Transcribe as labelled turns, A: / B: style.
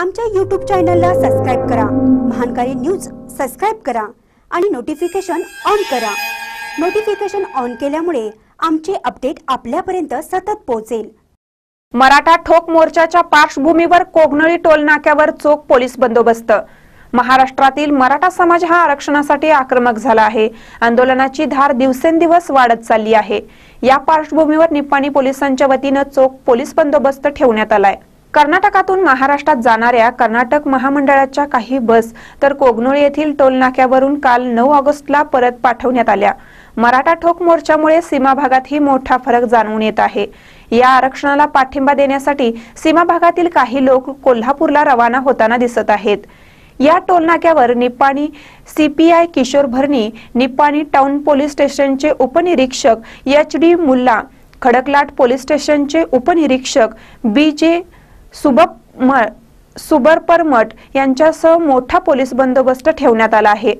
A: आमच्या यूट्यूब चॅनलला सबस्क्राईब करा. महानकारी न्यूज सबस्क्राईब करा आणि नोटिफिकेशन ऑन करा. नोटिफिकेशन ऑन केल्यामुळे आमचे अपडेट आपल्यापर्यंत सतत पोहोचेल.
B: मराठा ठोक मोर्चाच्या पार्श्वभूमीवर कोगनळी टोल नाक्यावर चोख पोलीस बंदोबस्त. महाराष्ट्रातील मराठा समाज हा आरक्षणासाठी आक्रमक झाला आहे. आंदोलनाची धार दिवसेंदिवस वाढत चालली आहे. या पार्श्वभूमीवर निप्पाणी पोलिसांच्या वतीनं चोख पोलीस बंदोबस्त ठेवण्यात आलाय. कर्नाटकातून महाराष्ट्रात जाणाऱ्या कर्नाटक महामंडळाच्या काही बस तर कोगनोळ येथील टोलनाक्यावरून काल नऊ ऑगस्टला परत पाठवण्यात आल्या. मराठा ठोक मोर्चामुळे सीमा भागातही मोठा फरक जाणवून येत आहे. या आरक्षणाला पाठिंबा देण्यासाठी सीमा भागातील काही लोक कोल्हापूरला रवाना होताना दिसत आहेत. या टोलनाक्यावर निप्पाणी सीपीआय किशोर भरणी निप्पाणी टाउन पोलीस स्टेशनचे उपनिरीक्षक H D Mulla Khadaklat police स्टेशनचे उपनिरीक्षक बी जे सुबप सुबरपरमट यांच्यासह मोठा पोलीस बंदोबस्त ठेवण्यात आला आहे.